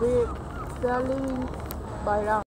ve Sterling Bayram.